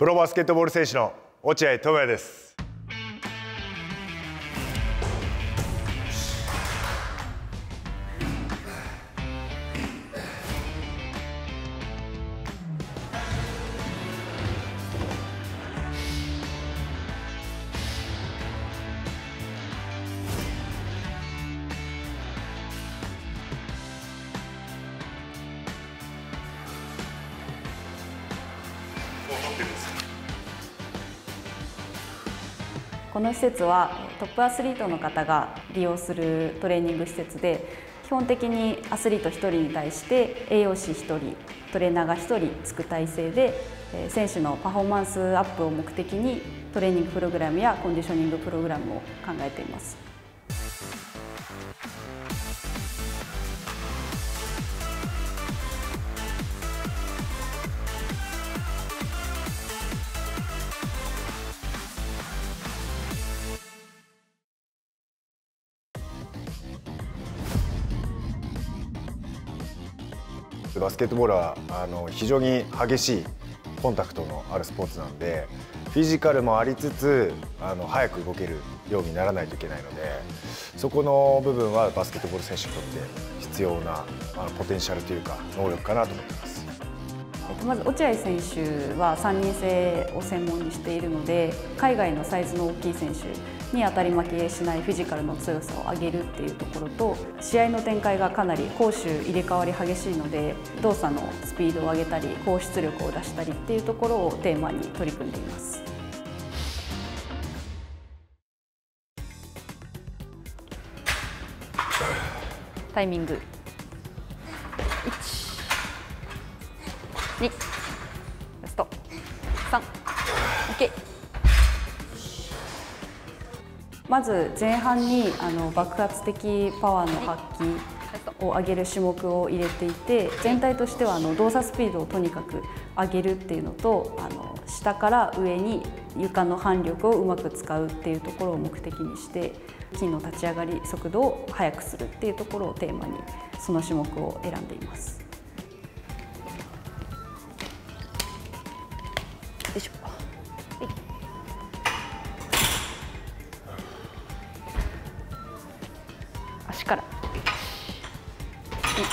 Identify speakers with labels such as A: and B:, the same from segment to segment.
A: プロバスケットボール選手の落合智也です。
B: この施設はトップアスリートの方が利用するトレーニング施設で基本的にアスリート1人に対して栄養士1人トレーナーが1人つく体制で選手のパフォーマンスアップを目的にトレーニングプログラムやコンディショニングプログラムを考えています。
A: バスケットボールはあの非常に激しいコンタクトのあるスポーツなんでフィジカルもありつつあの早く動けるようにならないといけないのでそこの部分はバスケットボール選手にとって必要なあのポテンシャルというか能力かなと思ってます。
B: まず落合選手は3人制を専門にしているので海外のサイズの大きい選手に当たり負けしないフィジカルの強さを上げるっていうところと試合の展開がかなり攻守入れ替わり激しいので動作のスピードを上げたり高出力を出したりっていうところをテーマに取り組んでいます。タイミング。2ラスト。3 OK まず前半にあの爆発的パワーの発揮を上げる種目を入れていて全体としてはあの動作スピードをとにかく上げるっていうのとあの下から上に床の反力をうまく使うっていうところを目的にして筋の立ち上がり速度を速くするっていうところをテーマにその種目を選んでいます。足から。1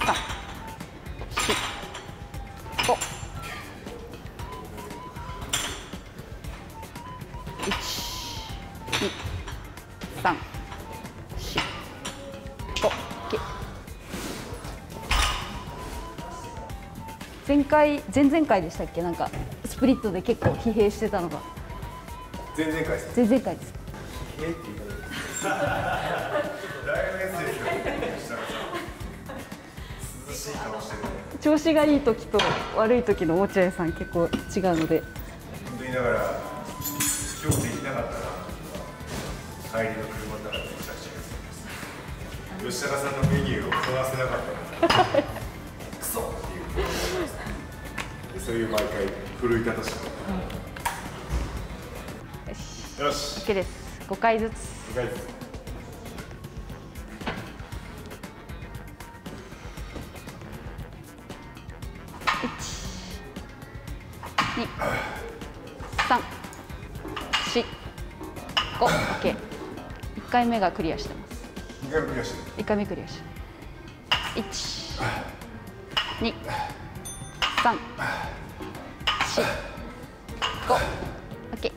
B: 3 4 5 1 2 3 4 5前回前々回でしたっけ？なんかスプリットで結構疲弊してたのが。
A: 前々回です。
B: 前々回です調子がいい時と悪い時の落合さん結構違うので。
A: 本当にだから今日できなかったら帰りの車の中でめちゃくちゃ休みます。吉高さんのメニューを買わせなかった。らクソ。っていう。そういう毎回奮い立たし
B: うん、よし。OK です。5回ずつ。
A: 5回ずつ
B: 二、三、四、五、オッケー。一回目がクリアしてます。
A: 一回目クリアして
B: 一回目クリアして。一、二、三、四、五、オッケー。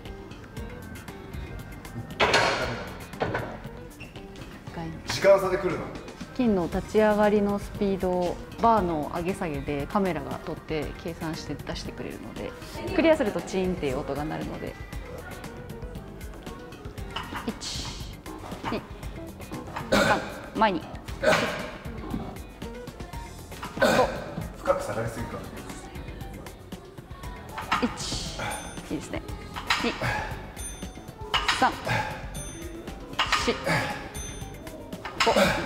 A: 時間差で来るの？
B: 金の立ち上がりのスピードをバーの上げ下げでカメラが撮って計算して出してくれるのでクリアするとチーンっていう音が鳴るので。123前に
A: 深く下がりすぎか
B: 1いいですね。2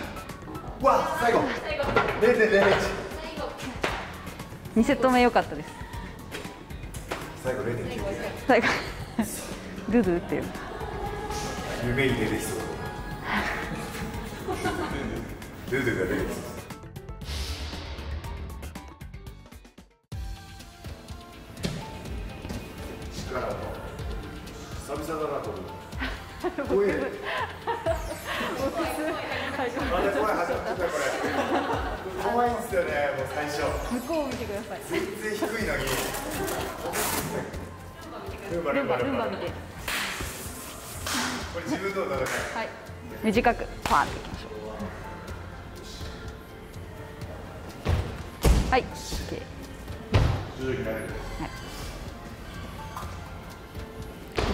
B: 3 4 5
A: わ最後零点零一
B: 2セット目良かったです
A: 最後零点九
B: 最後ドゥドゥっていう
A: 夢に出てきそうドゥドゥが出てきそう力も久々だなと思う怖い。まだ怖い始まってたこれ怖いんですよねもう最初
B: 向こうを見てく。ださい
A: 全然低いのにルンバ
B: ルンバルンバ見て
A: れ自分との戦い
B: はい短く。パーンっていきましょうはい OK
A: 徐々に慣れる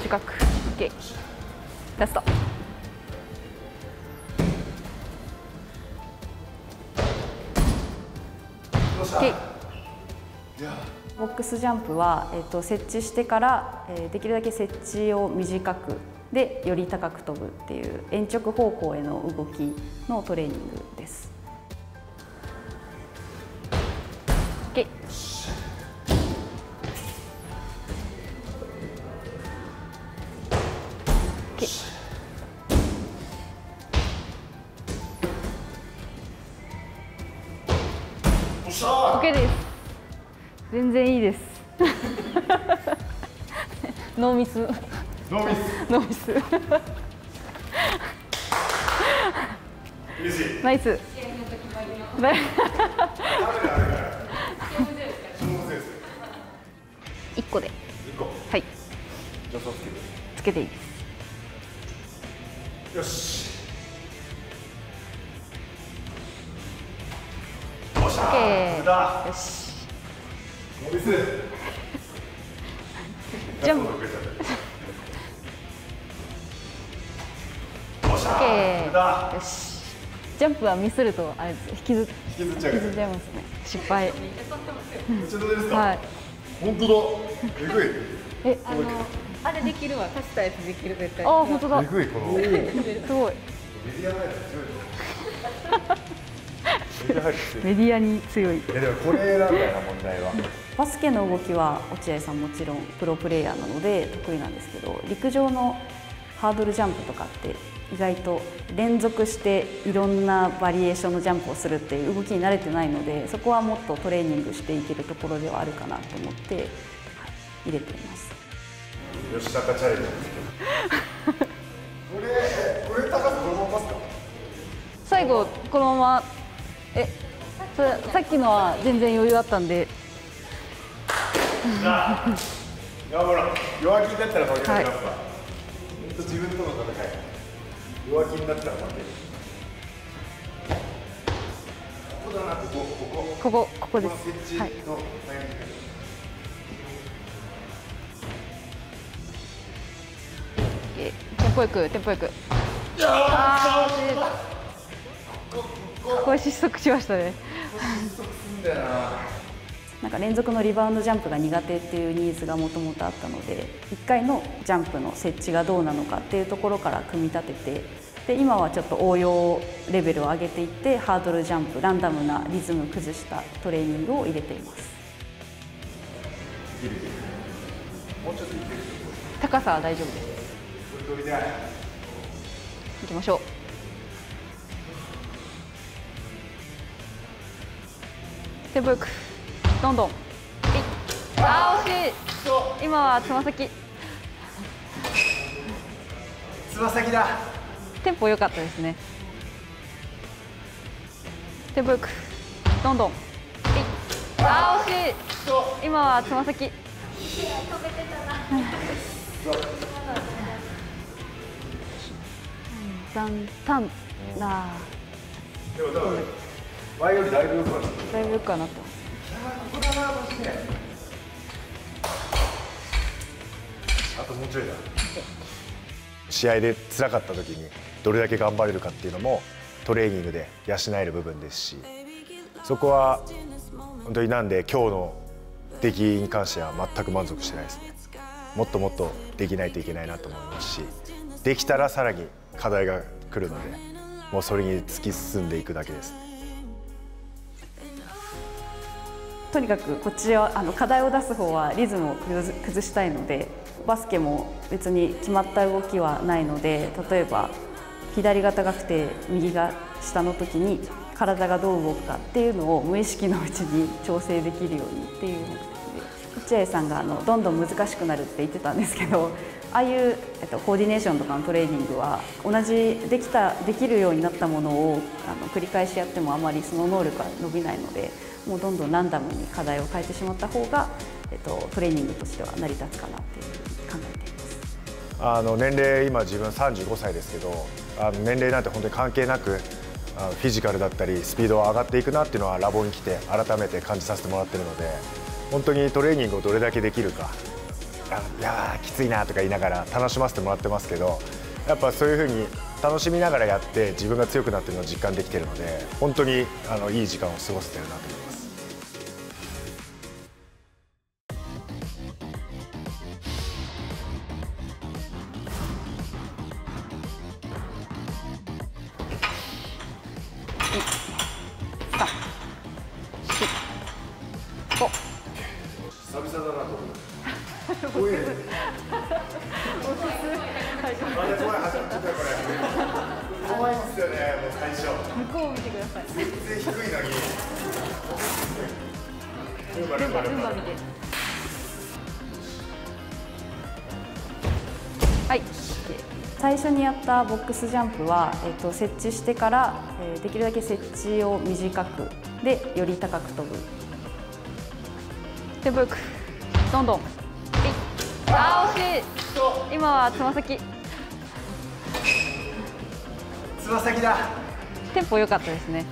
B: 短く。OK ラストボックスジャンプは、えっと設置してから、えーできるだけ設置を短くでより高く飛ぶっていう延直方向への動きのトレーニングです。ノーミス。
A: ーノーミス
B: ノーミス。
A: 嬉しい
B: ナイス。ナイ一個で。
A: 一個
B: はい。
A: つけて
B: つけていいです。
A: よしおっしゃ
B: OK
A: ーだ
B: よし。
A: ノーミス
B: ジャンプ
A: プおっしゃ ー
B: OK
A: だ
B: よし。ジャンプはミスるとあれ引きず
A: 引きずっちゃう
B: 引きずっちゃいますね。失敗。
A: めっちゃどうですか、
B: はい。
A: 本当だえぐい
B: え、
C: あのあれできるわ足したやつできる絶対
B: あ本当だ。す
A: えぐいこの メデ
B: ごい。
A: メディア
B: に強い。
A: えでもこれなんだよな問題は？
B: バスケの動きは落合さんもちろんプロプレーヤーなので得意なんですけど陸上のハードルジャンプとかって意外と連続していろんなバリエーションのジャンプをするっていう動きに慣れてないのでそこはもっとトレーニングしていけるところではあるかなと思って、はい入れています。
A: 吉高チャレンジ これこれ高さこのままパスか？
B: 最後このままえそれさっきのは全然余裕あったんで。
A: 弱気になったら負けになりますわ、ほんと自分との戦い。弱気になったら負ける。ここだなここ。ここ
B: ここここです。
A: 設
B: はい。テンポよくテンポよく。あこれ失速しましたね。な。んか連続のリバウンドジャンプが苦手っていうニーズがもともとあったので1回のジャンプの設置がどうなのかっていうところから組み立ててで今はちょっと応用レベルを上げていってハードルジャンプランダムなリズム崩したトレーニングを入れています。
A: もうちょっといける。
B: 高さは大丈夫です。行きましょうテンポよく。どんどん。あー惜しい。今はつま先。
A: つま先だ。
B: テンポ良かったですね。テンポよく。どんどん。あー惜しい。今はつま先。だん。だ
A: 前よりだいぶ良くなった。
B: だいぶよくはなってます
A: あともうちょいだ試合で辛かった時にどれだけ頑張れるかっていうのもトレーニングで養える部分ですしそこは本当になんで今日の出来に関しては全く満足してないですね。もっともっとできないといけないなと思いますしできたらさらに課題が来るのでもうそれに突き進んでいくだけです。
B: とにかくこっちはあの課題を出す方はリズムを崩したいのでバスケも別に決まった動きはないので例えば左が高くて右が下の時に体がどう動くかっていうのを無意識のうちに調整できるようにっていう目的で落合さんがあのどんどん難しくなるって言ってたんですけどああいう、えっと、コーディネーションとかのトレーニングは同じできたできるようになったものをあの繰り返しやってもあまりその能力は伸びないのでもうどんどんランダムに課題を変えてしまった方が、えっと、トレーニングとしては成り立つかなっていうふうに考えています。
A: あの年齢今自分35歳ですけどあの年齢なんて本当に関係なくあフィジカルだったりスピードは上がっていくなっていうのはラボに来て改めて感じさせてもらってるので本当にトレーニングをどれだけできるかいやきついなとか言いながら楽しませてもらってますけどやっぱそういうふうに楽しみながらやって自分が強くなってるのを実感できてるので本当にあのいい時間を過ごせてるなと思います。こうい。う。まだ怖い。始まっちゃったこれ。怖い。んですよねもう最初。
C: 向こうを見てください。
A: 全然低い。のに。ルンバ
C: ルンバルンバ見て
B: はい。最初にやったボックスジャンプは、えっと設置してから、えーできるだけ設置を短くでより高く飛ぶ
C: テンポよくどんどんあー惜しい。今はつま先。
A: つま先だ。
C: テンポ良かったですね